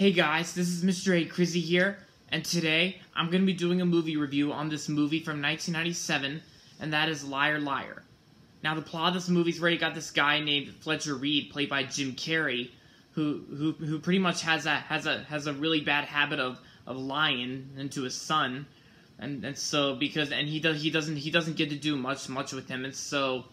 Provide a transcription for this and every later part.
Hey guys, this is Mr. A. Crizzy here, and today I'm going to be doing a movie review on this movie from 1997, and that is Liar Liar. Now, the plot of this movie is where you got this guy named Fletcher Reede, played by Jim Carrey, who who who pretty much has a has a has a really bad habit of of lying into his son, and and so because and he does he doesn't he doesn't get to do much much with him, and so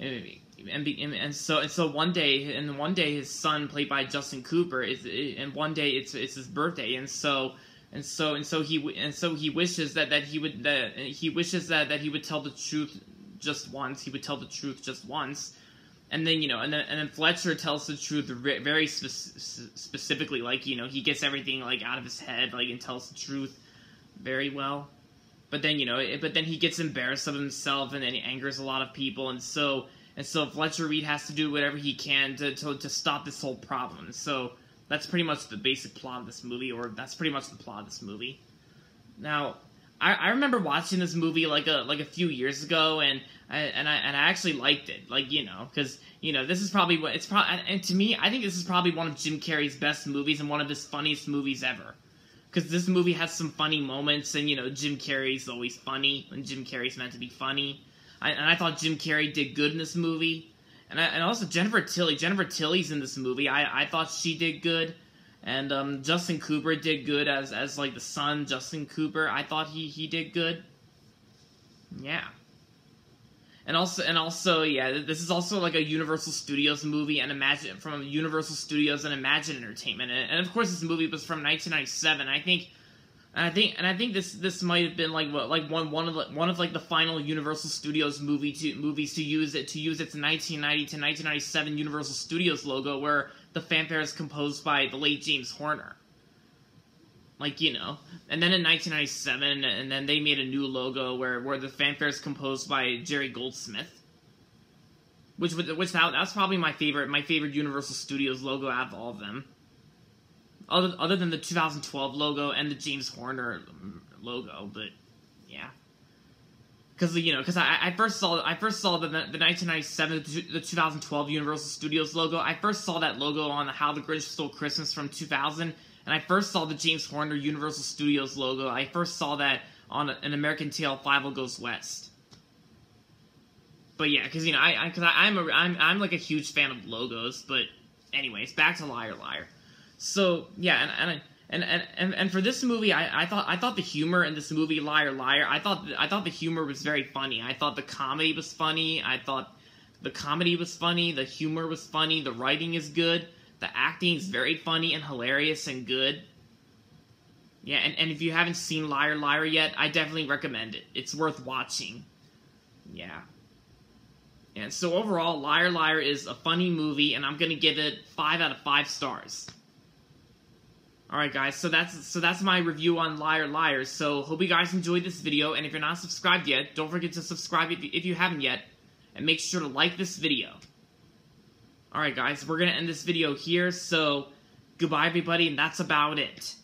and, and, and so and so one day and one day his son played by Justin Cooper is and one day it's it's his birthday and so and so and so he and so he wishes that that he would that he wishes that that he would tell the truth just once he would tell the truth just once. And then you know and then and then Fletcher tells the truth very spe- specifically like you know he gets everything like out of his head like and tells the truth very well. But then you know but then he gets embarrassed of himself and then he angers a lot of people and so and so Fletcher Reede has to do whatever he can to, to, to stop this whole problem. So that's pretty much the basic plot of this movie, or that's pretty much the plot of this movie. Now, I, I remember watching this movie like a like a few years ago, and I, and I and I actually liked it, like you know, because you know this is probably what it's probably, and to me, I think this is probably one of Jim Carrey's best movies and one of his funniest movies ever. Because this movie has some funny moments, and you know Jim Carrey's always funny, and Jim Carrey's meant to be funny. I, and I thought Jim Carrey did good in this movie, and I, and also Jennifer Tilly. Jennifer Tilly's in this movie. I I thought she did good, and um, Justin Cooper did good as as like the son Justin Cooper. I thought he he did good. Yeah. And also, and also, yeah, this is also like a Universal Studios movie, and Imagine from Universal Studios and Imagine Entertainment, and, and of course, this movie was from 1997. I think and I think and I think this this might have been like what like one one of the, one of like the final Universal Studios movie to movies to use it to use its 1990 to 1997 Universal Studios logo where the fanfare is composed by the late James Horner. Like you know, and then in 1997, and then they made a new logo where where the fanfare is composed by Jerry Goldsmith. Which which that, that's probably my favorite my favorite Universal Studios logo out of all of them other other than the 2012 logo and the James Horner logo, but yeah. Because you know, because I, I first saw I first saw the the 1997 the 2012 Universal Studios logo. I first saw that logo on the How the Grinch Stole Christmas from 2000, and I first saw the James Horner Universal Studios logo. I first saw that on an American Tail Fievel Goes West. But yeah, because you know, I because I, I'm a I'm I'm like a huge fan of logos. But anyways, back to Liar Liar. So yeah, and and. And, and, and, and for this movie, I, I thought I thought the humor in this movie, Liar Liar, I thought I thought the humor was very funny. I thought the comedy was funny. I thought the comedy was funny. The humor was funny. The writing is good. The acting is very funny and hilarious and good. Yeah, and, and if you haven't seen Liar Liar yet, I definitely recommend it. It's worth watching. Yeah. And so overall, Liar Liar is a funny movie, and I'm gonna give it five out of five stars. Alright guys, so that's so that's my review on Liar Liars. So hope you guys enjoyed this video, and if you're not subscribed yet, don't forget to subscribe if you, if you haven't yet, and make sure to like this video. Alright guys, we're gonna end this video here, so goodbye everybody, and that's about it.